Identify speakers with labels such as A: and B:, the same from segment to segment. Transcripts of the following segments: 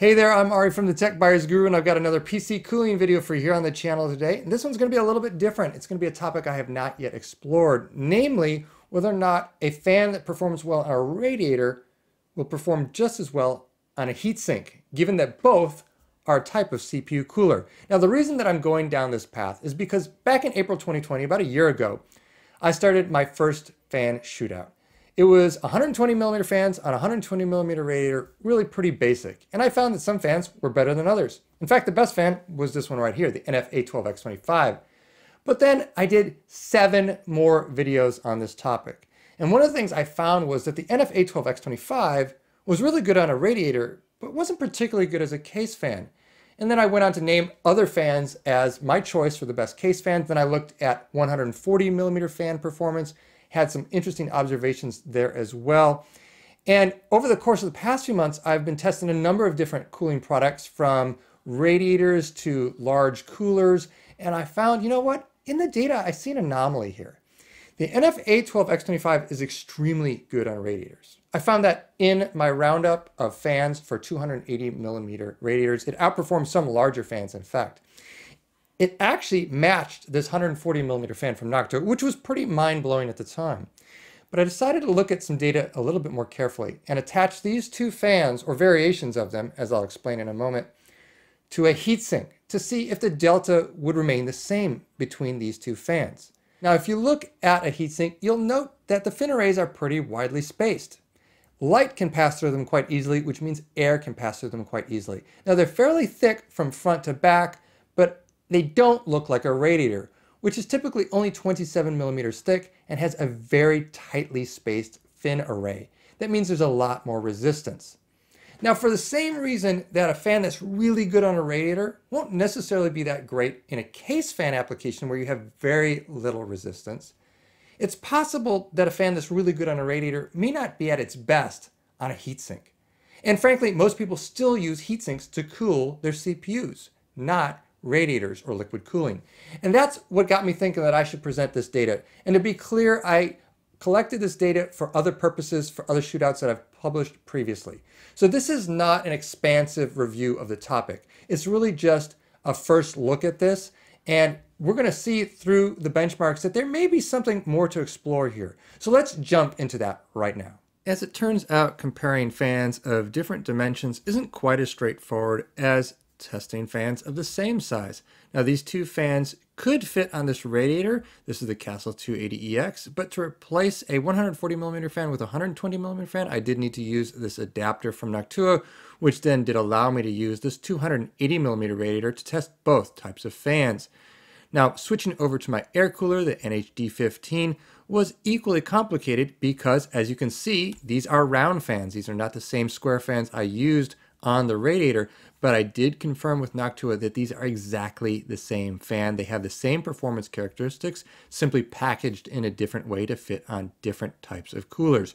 A: Hey there, I'm Ari from the Tech Buyers Guru, and I've got another PC cooling video for you here on the channel today. And this one's going to be a little bit different. It's going to be a topic I have not yet explored, namely whether or not a fan that performs well on a radiator will perform just as well on a heatsink, given that both are a type of CPU cooler. Now, the reason that I'm going down this path is because back in April 2020, about a year ago, I started my first fan shootout. It was 120 millimeter fans on 120 millimeter radiator, really pretty basic. And I found that some fans were better than others. In fact, the best fan was this one right here, the NF-A12X25. But then I did seven more videos on this topic. And one of the things I found was that the NF-A12X25 was really good on a radiator, but wasn't particularly good as a case fan. And then I went on to name other fans as my choice for the best case fans. Then I looked at 140 millimeter fan performance had some interesting observations there as well. And over the course of the past few months, I've been testing a number of different cooling products from radiators to large coolers. And I found, you know what? In the data, I see an anomaly here. The NF-A12X25 is extremely good on radiators. I found that in my roundup of fans for 280 millimeter radiators, it outperforms some larger fans, in fact it actually matched this 140 millimeter fan from Noctua, which was pretty mind blowing at the time. But I decided to look at some data a little bit more carefully and attach these two fans, or variations of them, as I'll explain in a moment, to a heatsink to see if the delta would remain the same between these two fans. Now, if you look at a heatsink, you'll note that the fin arrays are pretty widely spaced. Light can pass through them quite easily, which means air can pass through them quite easily. Now, they're fairly thick from front to back, but they don't look like a radiator, which is typically only 27 millimeters thick and has a very tightly spaced fin array. That means there's a lot more resistance. Now, for the same reason that a fan that's really good on a radiator won't necessarily be that great in a case fan application where you have very little resistance, it's possible that a fan that's really good on a radiator may not be at its best on a heatsink. And frankly, most people still use heatsinks to cool their CPUs, not radiators or liquid cooling. And that's what got me thinking that I should present this data. And to be clear, I collected this data for other purposes, for other shootouts that I've published previously. So this is not an expansive review of the topic. It's really just a first look at this. And we're going to see through the benchmarks that there may be something more to explore here. So let's jump into that right now. As it turns out, comparing fans of different dimensions isn't quite as straightforward as testing fans of the same size. Now these two fans could fit on this radiator. This is the Castle 280EX, but to replace a 140mm fan with a 120mm fan, I did need to use this adapter from Noctua, which then did allow me to use this 280mm radiator to test both types of fans. Now, switching over to my air cooler, the NHD15, was equally complicated because, as you can see, these are round fans. These are not the same square fans I used on the radiator, but I did confirm with Noctua that these are exactly the same fan. They have the same performance characteristics, simply packaged in a different way to fit on different types of coolers.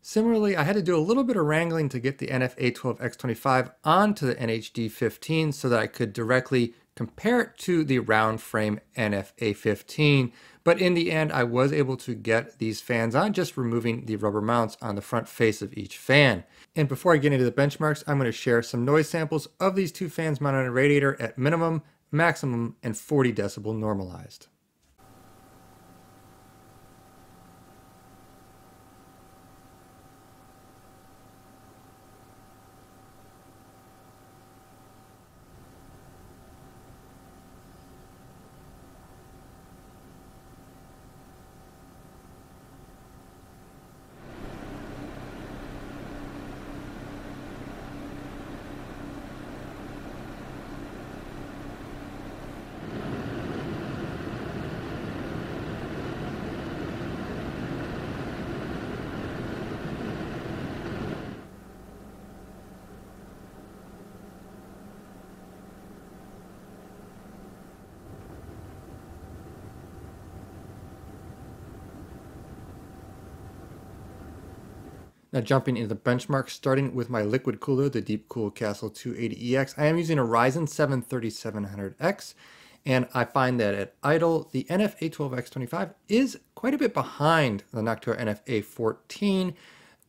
A: Similarly, I had to do a little bit of wrangling to get the NF-A12X25 onto the NHD15 so that I could directly compare it to the round frame NF-A15. But in the end, I was able to get these fans on just removing the rubber mounts on the front face of each fan. And before I get into the benchmarks, I'm going to share some noise samples of these two fans mounted on a radiator at minimum, maximum, and 40 decibel normalized. Now jumping into the benchmark, starting with my liquid cooler, the Deepcool Castle 280EX. I am using a Ryzen 7 3700X, and I find that at idle, the NF-A12X25 is quite a bit behind the Noctua NF-A14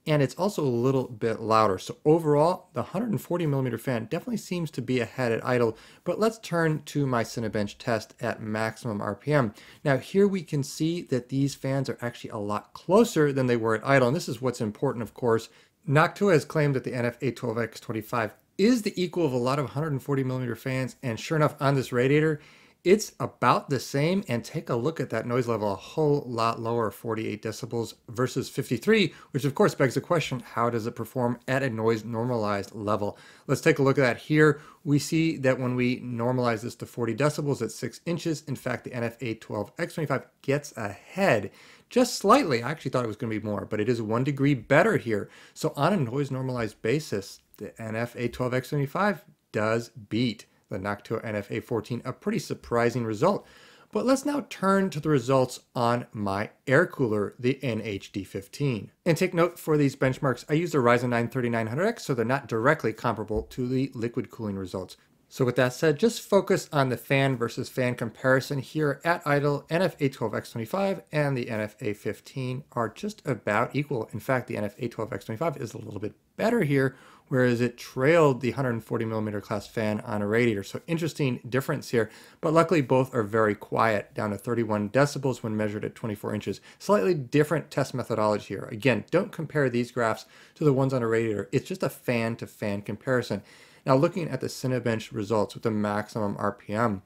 A: and it's also a little bit louder. So overall, the 140 millimeter fan definitely seems to be ahead at idle, but let's turn to my Cinebench test at maximum RPM. Now here we can see that these fans are actually a lot closer than they were at idle, and this is what's important, of course. Noctua has claimed that the NF-A12X25 is the equal of a lot of 140 millimeter fans, and sure enough, on this radiator, it's about the same and take a look at that noise level a whole lot lower 48 decibels versus 53 which of course begs the question how does it perform at a noise normalized level? Let's take a look at that here. We see that when we normalize this to 40 decibels at 6 inches in fact the NF-A12X25 gets ahead just slightly. I actually thought it was going to be more but it is one degree better here. So on a noise normalized basis the NF-A12X25 does beat the Noctua NFA14, a pretty surprising result. But let's now turn to the results on my air cooler, the NH-D15. And take note for these benchmarks, I used a Ryzen 9 3900X, so they're not directly comparable to the liquid cooling results. So with that said, just focus on the fan versus fan comparison here at idle. NF-A12X25 and the NFA15 are just about equal. In fact, the NF-A12X25 is a little bit better here whereas it trailed the 140 millimeter class fan on a radiator. So interesting difference here, but luckily both are very quiet, down to 31 decibels when measured at 24 inches. Slightly different test methodology here. Again, don't compare these graphs to the ones on a radiator. It's just a fan to fan comparison. Now looking at the Cinebench results with the maximum RPM,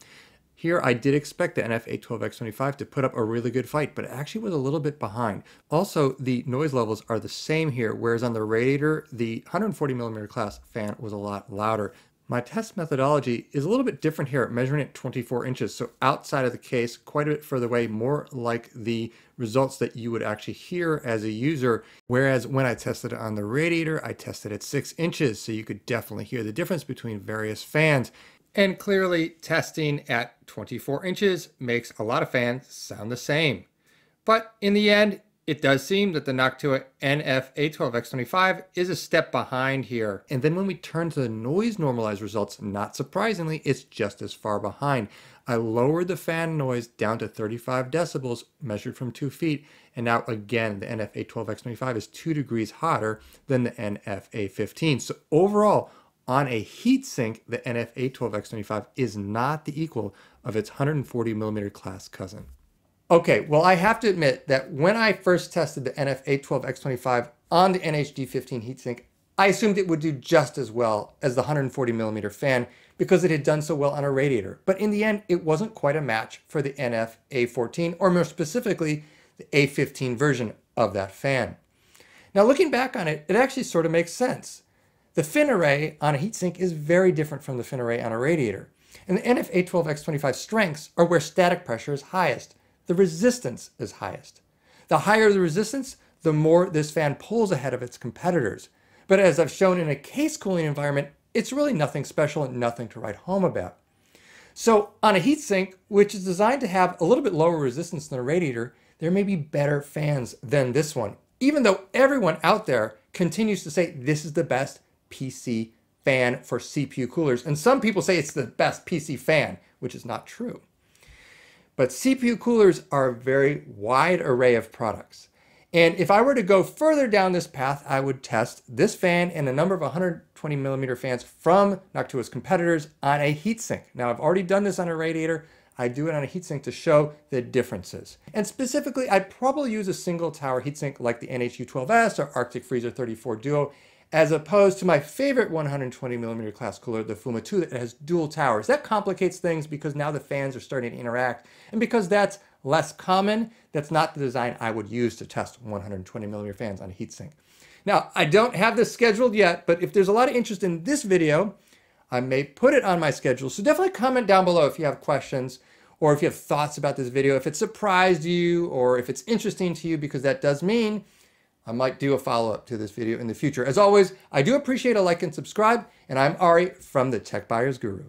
A: here, I did expect the NF-A12X25 to put up a really good fight, but it actually was a little bit behind. Also, the noise levels are the same here, whereas on the radiator, the 140mm class fan was a lot louder. My test methodology is a little bit different here, measuring at 24 inches, so outside of the case, quite a bit further away, more like the results that you would actually hear as a user. Whereas when I tested it on the radiator, I tested at 6 inches, so you could definitely hear the difference between various fans. And clearly, testing at 24 inches makes a lot of fans sound the same. But in the end, it does seem that the Noctua NF-A12X25 is a step behind here. And then when we turn to the noise normalized results, not surprisingly, it's just as far behind. I lowered the fan noise down to 35 decibels measured from two feet. And now again, the NF-A12X25 is two degrees hotter than the NF-A15. So overall, on a heatsink, the NF-A12X25 is not the equal of its 140 millimeter class cousin. Okay, well, I have to admit that when I first tested the NF-A12X25 on the NH-D15 heatsink, I assumed it would do just as well as the 140 millimeter fan because it had done so well on a radiator. But in the end, it wasn't quite a match for the NF-A14, or more specifically, the A15 version of that fan. Now, looking back on it, it actually sort of makes sense. The fin array on a heatsink is very different from the fin array on a radiator. And the NF-A12X25 strengths are where static pressure is highest. The resistance is highest. The higher the resistance, the more this fan pulls ahead of its competitors. But as I've shown in a case cooling environment, it's really nothing special and nothing to write home about. So on a heatsink, which is designed to have a little bit lower resistance than a radiator, there may be better fans than this one, even though everyone out there continues to say this is the best PC fan for CPU coolers. And some people say it's the best PC fan, which is not true. But CPU coolers are a very wide array of products. And if I were to go further down this path, I would test this fan and a number of 120 millimeter fans from Noctua's competitors on a heatsink. Now I've already done this on a radiator. I do it on a heatsink to show the differences. And specifically, I'd probably use a single tower heatsink like the NH-U12S or Arctic Freezer 34 Duo as opposed to my favorite 120 millimeter class cooler, the Fuma 2 that has dual towers. That complicates things because now the fans are starting to interact. And because that's less common, that's not the design I would use to test 120 millimeter fans on a heatsink. Now, I don't have this scheduled yet, but if there's a lot of interest in this video, I may put it on my schedule. So definitely comment down below if you have questions or if you have thoughts about this video, if it surprised you or if it's interesting to you, because that does mean I might do a follow-up to this video in the future. As always, I do appreciate a like and subscribe, and I'm Ari from the Tech Buyers Guru.